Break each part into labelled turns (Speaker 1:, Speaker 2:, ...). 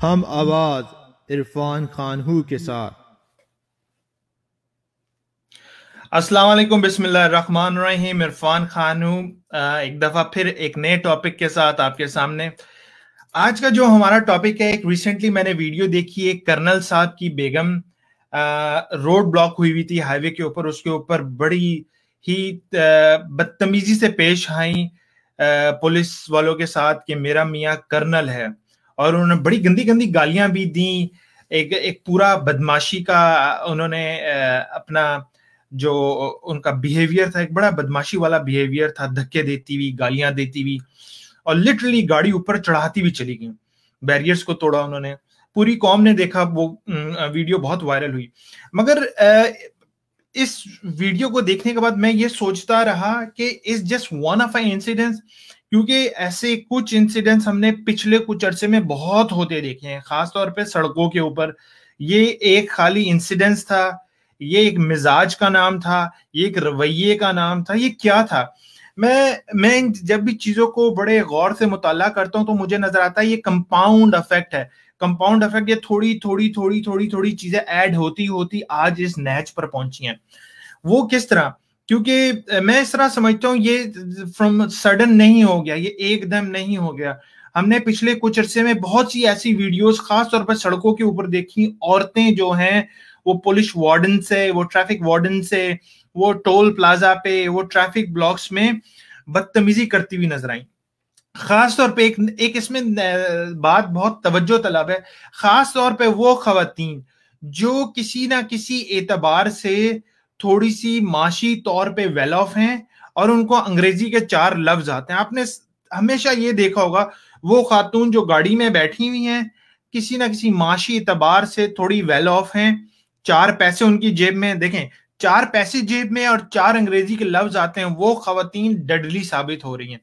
Speaker 1: हम आवाज़ इरफान खानहू के साथ।
Speaker 2: अस्सलाम वालेकुम बिस्मिल्लाहिर्रहमान रहीम इरफान खानू एक दफ़ा फिर एक नए टॉपिक के साथ आपके सामने। आज का जो हमारा टॉपिक है, एक रिसेंटली मैंने वीडियो देखी है, कर्नल साहब की बेगम। रोड ब्लॉक हुई हुई थी हाईवे के ऊपर, उसके ऊपर बड़ी ही बदतमीजी से पेश आई पुलिस वालों के साथ कि मेरा मियाँ कर्नल है। और उन्होंने बड़ी गंदी गंदी गालियाँ भी दी। एक एक पूरा बदमाशी का उन्होंने अपना जो उनका बिहेवियर था, एक बड़ा बदमाशी वाला बिहेवियर था। धक्के देती हुई, गालियाँ देती हुई और लिटरली गाड़ी ऊपर चढ़ाती हुई चली गई। बैरियर्स को तोड़ा उन्होंने। पूरी कॉम ने देखा, वो वीडियो बहुत वायरल हुई। मगर इस वीडियो को देखने के बाद मैं ये सोचता रहा कि is just one of I incidents क्योंकि ऐसे कुछ इंसिडेंट्स हमने पिछले कुछ अरसे में बहुत होते देखे हैं, खासतौर पे सड़कों के ऊपर। ये एक खाली इंसिडेंस था, ये एक मिजाज का नाम था, ये एक रवैये का नाम था, ये क्या था? मैं मैं जब भी चीज़ों को बड़े गौर से मुताला करता हूँ तो मुझे नज़र आता है ये कंपाउंड अफेक्ट है। कंपाउंड अफेक्ट ये थोड़ी थोड़ी थोड़ी थोड़ी थोड़ी चीज़ें ऐड होती होती आज इस नैच पर पहुँची हैं। वो किस तरह? क्योंकि मैं इस तरह समझता हूँ, ये फ्रॉम सडन नहीं हो गया, ये एकदम नहीं हो गया। हमने पिछले कुछ अरसे में बहुत सी ऐसी वीडियोस खास तौर पर सड़कों के ऊपर देखी, औरतें जो हैं, वो पुलिस वार्डन से, वो ट्रैफ़िक वार्डन से, वो टोल प्लाजा पे, वो ट्रैफ़िक ब्लॉक्स में बदतमीजी करती हुई नज़र आई। खास तौर पे एक एक इसमें बात बहुत तवज्जो तलब है, खास तौर पे वो खातन जो किसी ना किसी एतबार से थोड़ी सी माशी तौर पे वेल ऑफ़ हैं और उनको अंग्रेज़ी के चार लफ्ज आते हैं। आपने हमेशा ये देखा होगा, वो खातून जो गाड़ी में बैठी हुई हैं, किसी ना किसी माशी एतबार से थोड़ी वेल ऑफ़ हैं। चार पैसे उनकी जेब में, देखें, चार पैसे जेब में और चार अंग्रेज़ी के लफ्ज आते हैं, वो खातन डडली साबित हो रही हैं।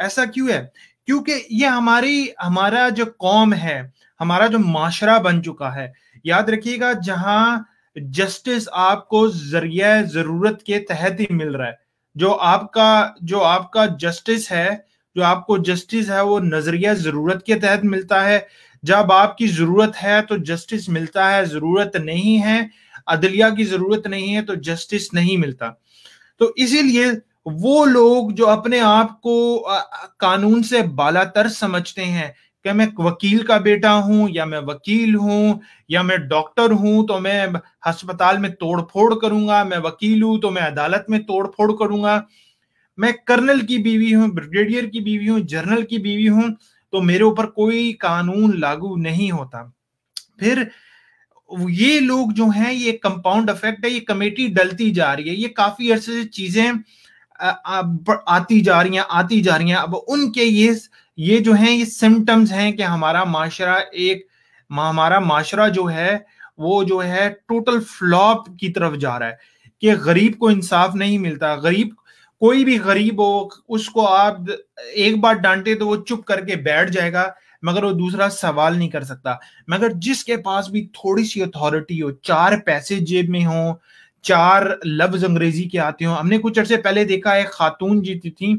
Speaker 2: ऐसा क्यों है? क्योंकि ये हमारी, हमारा जो कौम है, हमारा जो माशरा बन चुका है, याद रखिएगा, जहाँ जस्टिस आपको ज़रिया ज़रूरत के तहत ही मिल रहा है। जो आपका जो आपका जस्टिस है, जो आपको जस्टिस है, वो नज़रिया ज़रूरत के तहत मिलता है। जब आपकी ज़रूरत है तो जस्टिस मिलता है। ज़रूरत नहीं है, अदलिया की ज़रूरत नहीं है तो जस्टिस नहीं मिलता। तो इसीलिए वो लोग जो अपने आप को कानून से बालातर समझते हैं कि मैं वकील का बेटा हूँ या मैं वकील हूँ या मैं डॉक्टर हूँ तो मैं अस्पताल में तोड़ फोड़ करूँगा, मैं वकील हूँ तो मैं अदालत में तोड़ फोड़ करूँगा। मैं कर्नल की बीवी हूँ, ब्रिगेडियर की बीवी हूँ जर्नल की बीवी हूँ तो मेरे ऊपर कोई कानून लागू नहीं होता। फिर ये लोग जो हैं, ये कंपाउंड इफ़ेक्ट है, ये कमेटी डलती जा रही है, ये काफ़ी अरसे चीज़ें आती जा रही हैं, आती जा रही हैं। अब उनके ये ये जो हैं, ये सिम्टम्स हैं कि हमारा माशरा एक, हमारा माशरा जो है, वो जो है टोटल फ्लॉप की तरफ़ जा रहा है कि गरीब को इंसाफ नहीं मिलता। गरीब, कोई भी गरीब हो, उसको आप एक बार डांटे तो वो चुप करके बैठ जाएगा, मगर वो दूसरा सवाल नहीं कर सकता। मगर जिसके पास भी थोड़ी सी अथॉरिटी हो, चार पैसे जेब में हो, चार लफ्ज अंग्रेज़ी के आते हो, हमने कुछ अर्से पहले देखा एक खातून जीती थी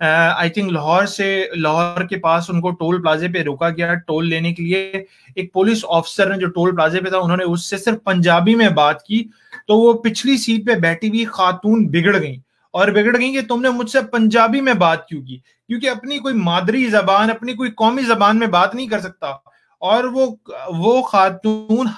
Speaker 2: आई थिंक लाहौर से, लाहौर के पास उनको टोल प्लाजे पे रोका गया टोल लेने के लिए। एक पुलिस ऑफिसर ने जो टोल प्लाजे पे था, उन्होंने उससे सिर्फ़ पंजाबी में बात की तो वो पिछली सीट पे बैठी हुई खातून बिगड़ गई। और बिगड़ गई कि तुमने मुझसे पंजाबी में बात क्यों की? क्योंकि अपनी कोई मादरी जबान, अपनी कोई कौमी जबान में बात नहीं कर सकता। और वो वो खातून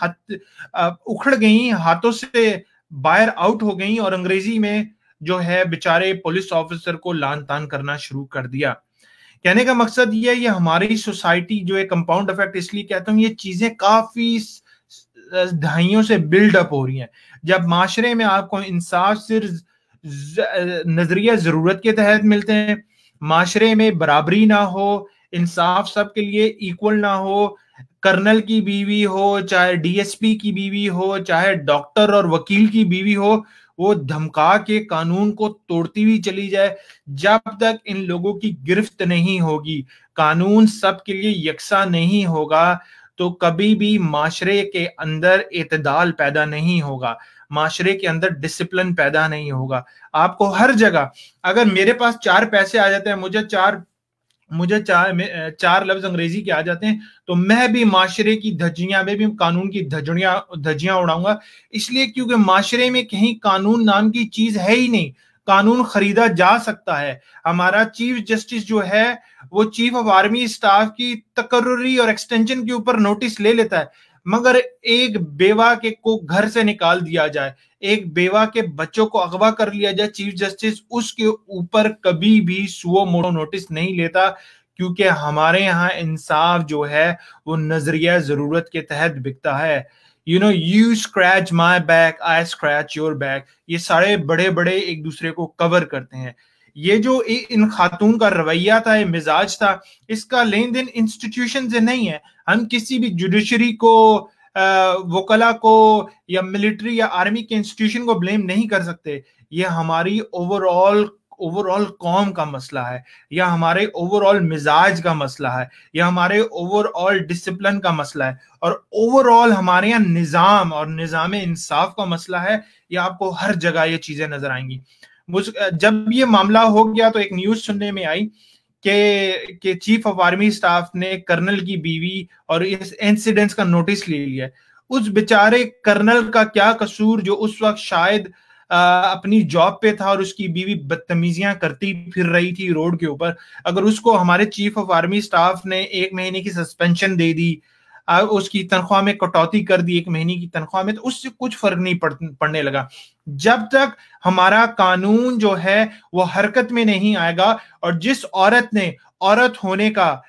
Speaker 2: उखड़ गई, हाथों से बाहर आउट हो गई और अंग्रेज़ी में जो है बेचारे पुलिस ऑफिसर को लान तान करना शुरू कर दिया। कहने का मकसद ये है, ये हमारी सोसाइटी जो है कंपाउंड इफ़ेक्ट इसलिए कहता हूँ, ये चीज़ें काफ़ी दहाइयों से बिल्डअप हो रही हैं। जब माशरे में आपको इंसाफ सिर्फ़ नज़रिया ज़रूरत के तहत मिलते हैं, माशरे में बराबरी ना हो, इंसाफ सबके लिए इक्वल ना हो, कर्नल की बीवी हो, चाहे डीएसपी की बीवी हो, चाहे डॉक्टर और वकील की बीवी हो वो धमका के कानून को तोड़ती हुई चली जाए, जब तक इन लोगों की गिरफ्त नहीं होगी, कानून सबके लिए यकसा नहीं होगा तो कभी भी माशरे के अंदर एतदाल पैदा नहीं होगा, माशरे के अंदर डिसिप्लिन पैदा नहीं होगा। आपको हर जगह, अगर मेरे पास चार पैसे आ जाते हैं, मुझे चार मुझे चार चार लफ्ज अंग्रेज़ी के आ जाते हैं तो मैं भी माशरे की धज्जियाँ, में भी कानून की धज्जियाँ धज्जियाँ उड़ाऊँगा। इसलिए क्योंकि माशरे में कहीं कानून नाम की चीज़ है ही नहीं, कानून खरीदा जा सकता है। हमारा चीफ जस्टिस जो है, वो चीफ ऑफ़ आर्मी स्टाफ की तकर्री और एक्सटेंशन के ऊपर नोटिस ले लेता है। मगर एक बेवा के को घर से निकाल दिया जाए, एक बेवा के बच्चों को अगवा कर लिया जाए, चीफ जस्टिस उसके ऊपर कभी भी सुओ मोड़ो नोटिस नहीं लेता, क्योंकि हमारे यहाँ इंसाफ जो है, वो नज़रिया ज़रूरत के तहत बिकता है। You know you scratch my back I scratch your back ये सारे बड़े बड़े एक दूसरे को कवर करते हैं। ये जो इन खातून का रवैया था, ये मिजाज था, इसका लेन देन इंस्टीट्यूशन से नहीं है। हम किसी भी जुडिशरी को वकला को या मिलिट्री या आर्मी के इंस्टीट्यूशन को ब्लेम नहीं कर सकते। ये हमारी ओवरऑल ओवरऑल कौम का मसला है। या हमारे ओवरऑल मिजाज का मसला है। या हमारे ओवरऑल डिसिप्लिन का मसला है। और ओवरऑल हमारे यहाँ निज़ाम और निज़ाम इंसाफ का मसला है। या आपको हर जगह ये चीज़ें नज़र आएँगी। जब ये मामला हो गया तो एक न्यूज़ सुनने में आई के के चीफ ऑफ़ आर्मी स्टाफ ने कर्नल की बीवी और इस इंसिडेंट्स का नोटिस ले लिया। उस बेचारे कर्नल का क्या कसूर जो उस वक्त शायद आ, अपनी जॉब पे था और उसकी बीवी बदतमीजियाँ करती फिर रही थी रोड के ऊपर। अगर उसको हमारे चीफ ऑफ़ आर्मी स्टाफ ने एक महीने की सस्पेंशन दे दी उसकी तनख्वाह में कटौती कर दी एक महीने की तनख्वाह में तो उससे कुछ फ़र्क नहीं पड़, पड़ने लगा। जब तक हमारा कानून जो है वो हरकत में नहीं आएगा और जिस औरत ने औरत होने का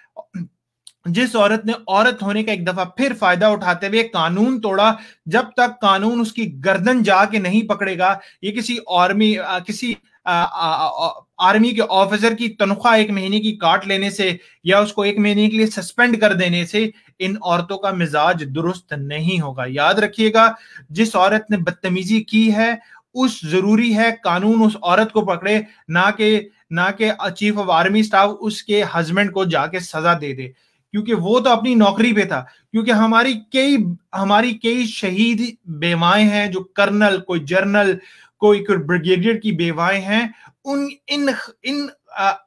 Speaker 2: जिस औरत ने औरत होने का एक दफ़ा फिर फ़ायदा उठाते हुए कानून तोड़ा जब तक कानून उसकी गर्दन जाके नहीं पकड़ेगा ये किसी आर्मी किसी आर्मी के ऑफिसर की तनख्वाह एक महीने की काट लेने से या उसको एक महीने के लिए सस्पेंड कर देने से इन औरतों का मिजाज दुरुस्त नहीं होगा। याद रखिएगा, जिस औरत ने बदतमीजी की है, उस ज़रूरी है कानून उस औरत को पकड़े, ना के ना के चीफ ऑफ़ आर्मी स्टाफ उसके हस्बैंड को जाके सजा दे दे। क्योंकि वो तो अपनी नौकरी पे था, क्योंकि हमारी कई हमारी कई शहीद बेवाएँ हैं, जो कर्नल, कोई जर्नल कोई ब्रिगेडियर की बेवाएँ हैं, उन, इन इन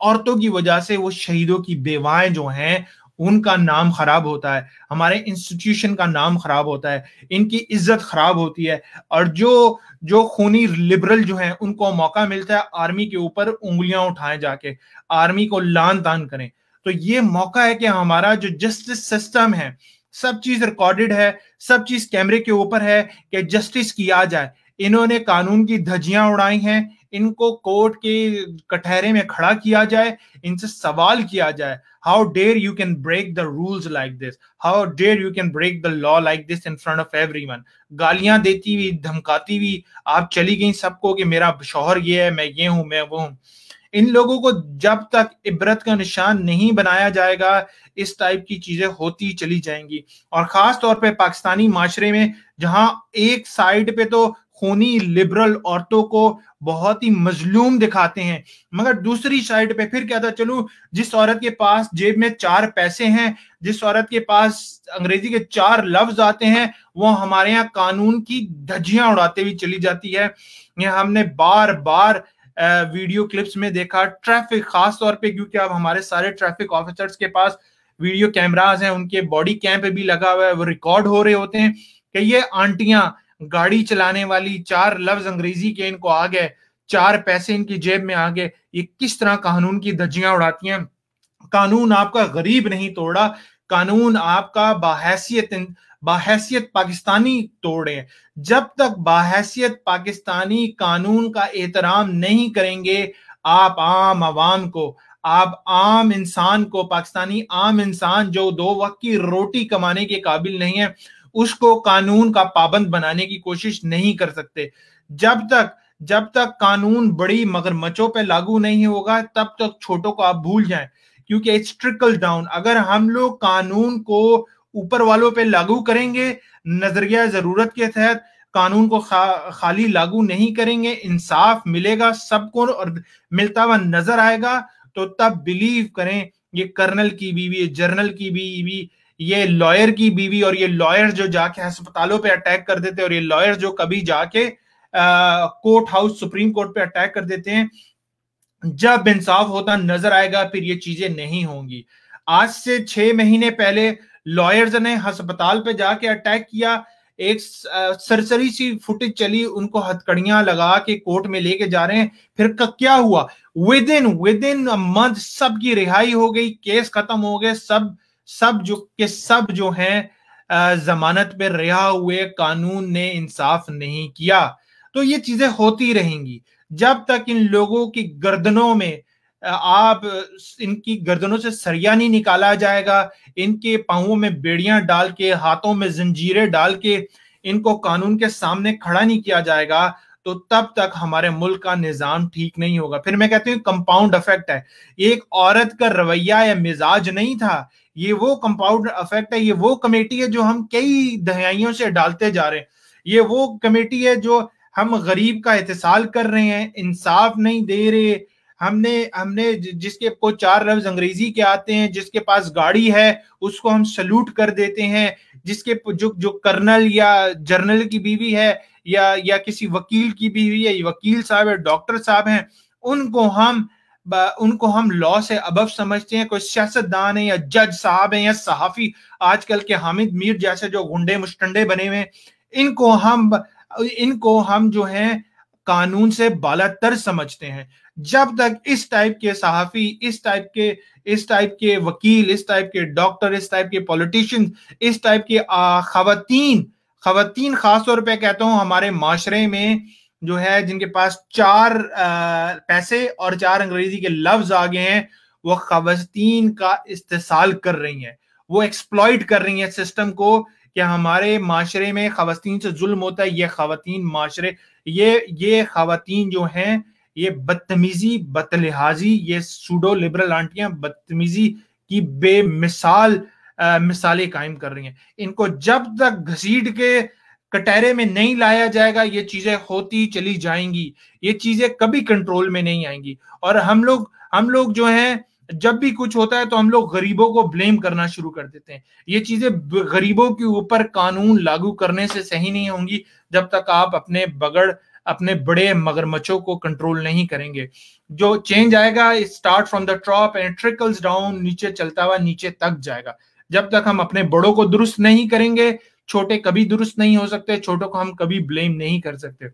Speaker 2: औरतों की वजह से वो शहीदों की बेवाएँ जो हैं, उनका नाम खराब होता है। हमारे इंस्टीट्यूशन का नाम खराब होता है, इनकी इज़्ज़त खराब होती है, और जो जो खूनी लिबरल जो हैं, उनको मौका मिलता है आर्मी के ऊपर उंगलियाँ उठाएँ जाके आर्मी को लान तान करें। तो ये मौका है कि हमारा जो जस्टिस सिस्टम है, सब चीज़ रिकॉर्डेड है, सब चीज़ कैमरे के ऊपर है, कि जस्टिस किया जाए। इन्होंने कानून की धज्जियाँ उड़ाई हैं, इनको कोर्ट के कटहरे में खड़ा किया जाए, इनसे सवाल किया जाए how dare you can break the rules like this how dare you can break the law like this in front of everyone गालियाँ देती हुई, धमकाती हुई, आप चली गई सबको कि मेरा शोहर ये है, मैं ये हूँ, मैं वो हूँ। इन लोगों को जब तक इबरत का निशान नहीं बनाया जाएगा, इस टाइप की चीज़ें होती चली जाएँगी। और खास तौर पे पाकिस्तानी माशरे में, जहाँ एक साइड पे तो खूनी लिबरल औरतों को बहुत ही मजलूम दिखाते हैं। मगर दूसरी साइड पे फिर क्या था? चलो, जिस औरत के पास जेब में चार पैसे हैं, जिस औरत के पास अंग्रेज़ी के चार लफ्ज आते हैं, वो हमारे यहाँ कानून की धज्जियाँ उड़ाते हुए चली जाती है। ये हमने बार बार वीडियो क्लिप्स में देखा ट्रैफ़िक खास तौर पे, क्योंकि अब हमारे सारे ट्रैफ़िक ऑफिसर्स के पास वीडियो कैमराज हैं, उनके बॉडी कैम पे भी लगा हुआ है, वो रिकॉर्ड हो रहे होते हैं कि ये आंटियाँ गाड़ी चलाने वाली चार लफ्ज अंग्रेज़ी के इनको आ गए, चार पैसे इनकी जेब में आ गए। ये किस तरह कानून की धज्जियाँ उड़ाती हैं? कानून आपका गरीब नहीं तोड़ा, कानून आपका बाहैसियत बाहैसियत पाकिस्तानी तोड़े जब तक बाहैसियत पाकिस्तानी कानून का एहतराम नहीं करेंगे, आप आम आवाम को, आप आम इंसान को, पाकिस्तानी आम इंसान जो दो वक्त की रोटी कमाने के काबिल नहीं है उसको कानून का पाबंद बनाने की कोशिश नहीं कर सकते। जब तक जब तक कानून बड़ी मगरमच्छों पे लागू नहीं होगा तब तक छोटों को आप भूल जाएँ क्योंकि इट्स ट्रिकल डाउन अगर हम लोग कानून को ऊपर वालों पे लागू करेंगे नज़रिया ज़रूरत के तहत कानून को खा, खाली लागू नहीं करेंगे इंसाफ मिलेगा सबको और मिलता हुआ नज़र आएगा तो तब बिलीव करें ये कर्नल की बीवी जर्नल की बीवी ये लॉयर की बीवी और ये लॉयर जो जाके अस्पतालों पे अटैक कर देते हैं और ये लॉयर जो कभी जाके कोर्ट हाउस सुप्रीम कोर्ट पे अटैक कर देते हैं, जब इंसाफ होता नज़र आएगा, फिर ये चीज़ें नहीं होंगी। आज से छह महीने पहले लॉयर्स ने अस्पताल पे जाके अटैक किया, एक सरसरी सी फुटेज चली, उनको हथकड़ियाँ लगा के कोर्ट में लेके जा रहे हैं, फिर क्या हुआ? Within within month सबकी रिहाई हो गई केस खत्म हो गए, सब सब जो, के सब जो हैं जमानत पे रिहा हुए, कानून ने इंसाफ नहीं किया। तो ये चीज़ें होती रहेंगी। जब तक इन लोगों की गर्दनों में आप, इनकी गर्दनों से सरिया नहीं निकाला जाएगा, इनके पाओ में बेड़ियाँ डाल के, हाथों में जंजीरें डाल के, इनको कानून के सामने खड़ा नहीं किया जाएगा तो तब तक हमारे मुल्क का निज़ाम ठीक नहीं होगा। फिर मैं कहती हूँ कंपाउंड अफेक्ट है। ये एक औरत का रवैया या मिजाज नहीं था, ये वो कंपाउंड अफेक्ट है, ये वो कमेटी है जो हम कई दहाइयों से डालते जा रहे हैं। ये वो कमेटी है जो हम गरीब का एहतसाल कर रहे हैं, इंसाफ नहीं दे रहे हमने हमने जिसके को चार लफ्ज अंग्रेज़ी के आते हैं, जिसके पास गाड़ी है, उसको हम सल्यूट कर देते हैं। जिसके जो जो कर्नल या जर्नल की बीवी है, या या किसी वकील की बीवी है, वकील साहब है डॉक्टर साहब हैं, उनको हम उनको हम लॉ से अबव समझते हैं। कोई सियासतदान है या जज साहब है या सहाफी, आजकल के हामिद मीर जैसे जो गुंडे मुस्टंडे बने हुए इनको हम इनको हम जो है, कानून से बालातर समझते हैं। जब तक इस टाइप के सहाफी इस टाइप के इस टाइप के वकील इस टाइप के डॉक्टर इस टाइप के पॉलिटिशियन इस टाइप के खातन खातन खासतौर पर कहता हूँ हमारे माशरे में जो है जिनके पास चार आ, पैसे और चार अंग्रेज़ी के लफ्ज आ गए हैं वो खातन का इस्तेसाल कर रही हैं। वो एक्सप्लॉइट कर रही हैं सिस्टम को कि हमारे माशरे में खातन से जुल्म होता है ये खातन माशरे ये ये खातन जो हैं ये बदतमीजी, बदलिहाजी, ये सूडो लिबरल आंटियाँ बदतमीजी की बेमिसाल मिसालें कायम कर रही हैं। इनको जब तक घसीट के कटहरे में नहीं लाया जाएगा, ये चीज़ें होती चली जाएँगी। ये चीज़ें कभी कंट्रोल में नहीं आएँगी। और हम लोग हम लोग जो हैं, जब भी कुछ होता है तो हम लोग गरीबों को ब्लेम करना शुरू कर देते हैं। ये चीज़ें गरीबों के ऊपर कानून लागू करने से सही नहीं होंगी जब तक आप अपने बगड़ अपने बड़े मगरमच्छों को कंट्रोल नहीं करेंगे। जो चेंज आएगा start from the top and trickles down नीचे चलता हुआ, नीचे तक जाएगा। जब तक हम अपने बड़ों को दुरुस्त नहीं करेंगे, छोटे कभी दुरुस्त नहीं हो सकते, छोटों को हम कभी ब्लेम नहीं कर सकते।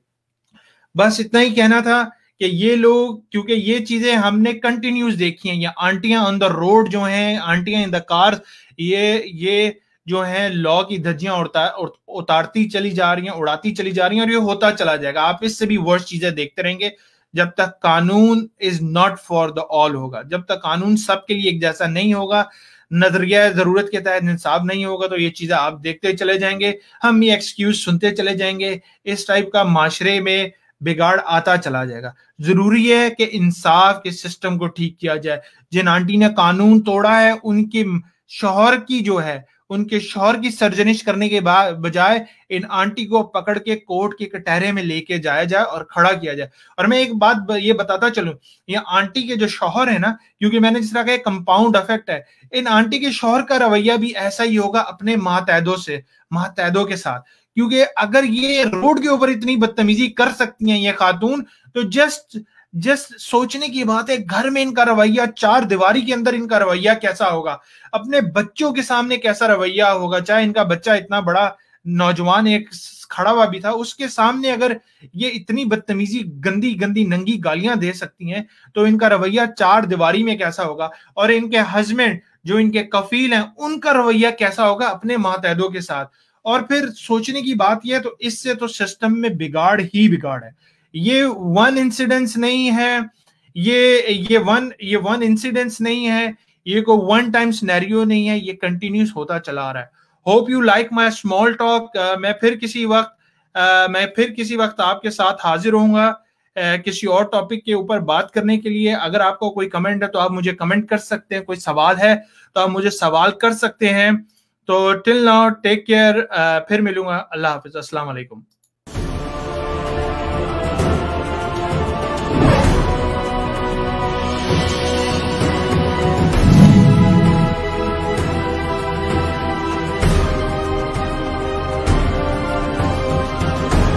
Speaker 2: बस इतना ही कहना था कि ये लोग, क्योंकि ये चीज़ें हमने कंटिन्यूस देखी हैं। ये आंटियाँ ऑन द रोड जो हैं, आंटियाँ इन द कार ये ये जो है लॉ की धज्जियाँ उतारती चली जा रही हैं, उड़ाती चली जा रही हैं, और ये होता चला जाएगा। आप इससे भी वर्ष चीज़ें देखते रहेंगे, जब तक कानून is not for the all होगा। जब तक कानून सबके लिए एक जैसा नहीं होगा, नज़रिया ज़रूरत के तहत इंसाफ नहीं होगा तो ये चीज़ें आप देखते चले जाएँगे। हम ये एक्सक्यूज सुनते चले जाएँगे। इस टाइप का माशरे में बिगाड़ आता चला जाएगा। ज़रूरी है कि इंसाफ के सिस्टम को ठीक किया जाए। जिन आंटी ने कानून तोड़ा है, उनकी शोहर की जो है उनके शोहर की सर्जनिश करने के बजाय इन आंटी को पकड़ के कोर्ट के कटहरे में लेके जाया जाए और खड़ा किया जाए। और मैं एक बात ये बताता चलूँ, ये आंटी के जो शोहर है ना, क्योंकि मैंने जिस तरह का कंपाउंड इफ़ेक्ट है, इन आंटी के शोहर का रवैया भी ऐसा ही होगा अपने मातैदों से, मातैदों के साथ। क्योंकि अगर ये रोड के ऊपर इतनी बदतमीजी कर सकती हैं ये खातून तो जस्ट जस्ट सोचने की बात है, घर में इनका रवैया, चार दीवारी के अंदर इनका रवैया कैसा होगा? अपने बच्चों के सामने कैसा रवैया होगा? चाहे इनका बच्चा इतना बड़ा नौजवान एक खड़ा हुआ भी था, उसके सामने अगर ये इतनी बदतमीजी, गंदी गंदी, नंगी गालियाँ दे सकती हैं तो इनका रवैया चार दीवारी में कैसा होगा? और इनके हस्बैंड जो इनके कफील हैं, उनका रवैया कैसा होगा अपने मातहदों के साथ? और फिर सोचने की बात यह तो इससे तो सिस्टम में बिगाड़ ही बिगाड़ है। ये वन इंसिडेंस नहीं है ये ये वन ये वन इंसिडेंस नहीं है ये को वन टाइम सिनेरियो नहीं है ये कंटिन्यूस होता चला रहा है। Hope you like my small talk मैं फिर किसी वक्त uh, मैं फिर किसी वक्त आपके साथ हाजिर होऊँगा uh, किसी और टॉपिक के ऊपर बात करने के लिए। अगर आपको कोई कमेंट है तो आप मुझे कमेंट कर सकते हैं कोई सवाल है तो आप मुझे सवाल कर सकते हैं। तो टिल नाउ टेक केयर फिर मिलूँगा। अल्लाह हाफिज अस्सलाम वालेकुम।